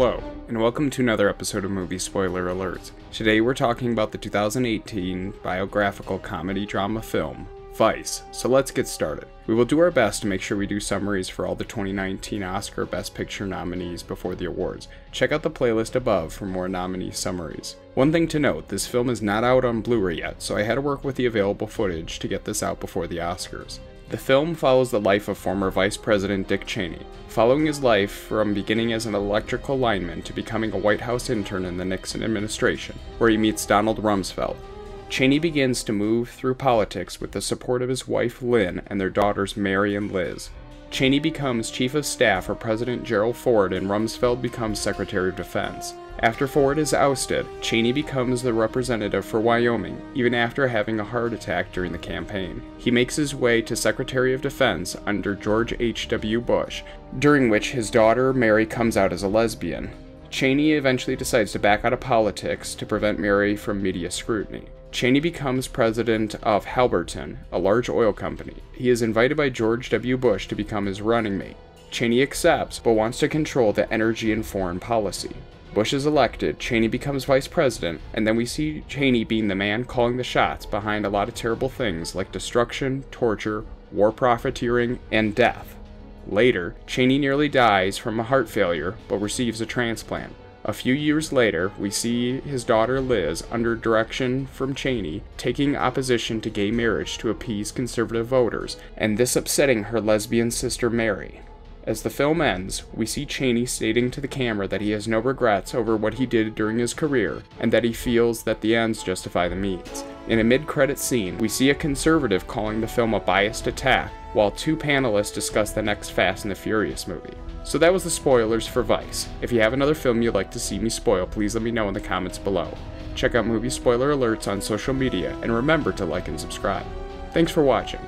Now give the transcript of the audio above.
Hello, and welcome to another episode of Movie Spoiler Alerts. Today we're talking about the 2018 biographical comedy drama film, Vice, so let's get started. We will do our best to make sure we do summaries for all the 2019 Oscar Best Picture nominees before the awards. Check out the playlist above for more nominee summaries. One thing to note, this film is not out on Blu-ray yet, so I had to work with the available footage to get this out before the Oscars. The film follows the life of former Vice President Dick Cheney, following his life from beginning as an electrical lineman to becoming a White House intern in the Nixon administration, where he meets Donald Rumsfeld. Cheney begins to move through politics with the support of his wife Lynn and their daughters Mary and Liz. Cheney becomes Chief of Staff for President Gerald Ford and Rumsfeld becomes Secretary of Defense. After Ford is ousted, Cheney becomes the representative for Wyoming, even after having a heart attack during the campaign. He makes his way to Secretary of Defense under George H.W. Bush, during which his daughter Mary comes out as a lesbian. Cheney eventually decides to back out of politics to prevent Mary from media scrutiny. Cheney becomes president of Halliburton, a large oil company. He is invited by George W. Bush to become his running mate. Cheney accepts, but wants to control the energy and foreign policy. Bush is elected, Cheney becomes vice president, and then we see Cheney being the man calling the shots behind a lot of terrible things like destruction, torture, war profiteering, and death. Later, Cheney nearly dies from a heart failure but receives a transplant. A few years later, we see his daughter Liz, under direction from Cheney, taking opposition to gay marriage to appease conservative voters, and this upsetting her lesbian sister Mary. As the film ends, we see Cheney stating to the camera that he has no regrets over what he did during his career, and that he feels that the ends justify the means. In a mid credit scene, we see a conservative calling the film a biased attack, while two panelists discuss the next Fast and the Furious movie. So that was the spoilers for Vice. If you have another film you'd like to see me spoil, please let me know in the comments below. Check out movie spoiler alerts on social media, and remember to like and subscribe. Thanks for watching.